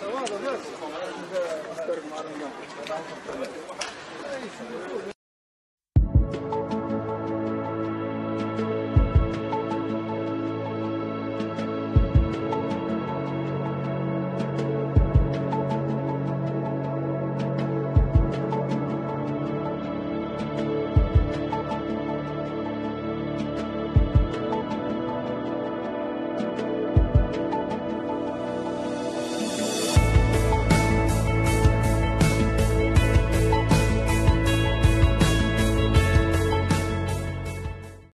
سواء